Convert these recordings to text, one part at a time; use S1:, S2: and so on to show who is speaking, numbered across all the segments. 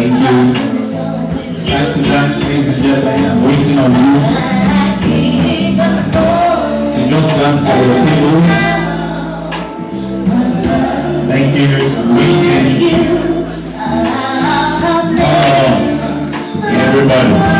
S1: Thank you. Time to dance, ladies and gentlemen. I'm waiting on you. You just dance by your table. Thank you. I'm waiting.
S2: Oh,
S1: everybody.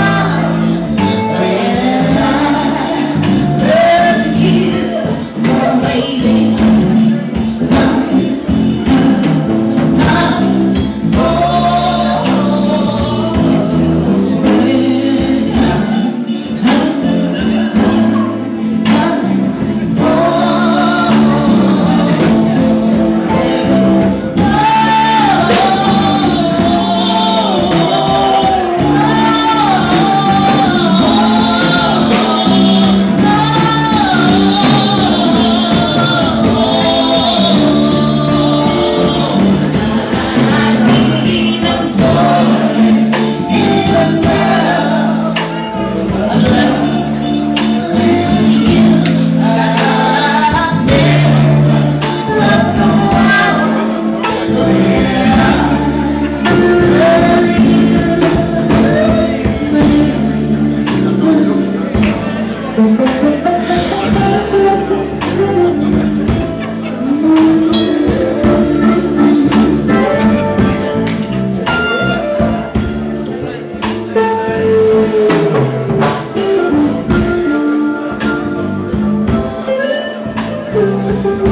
S2: you.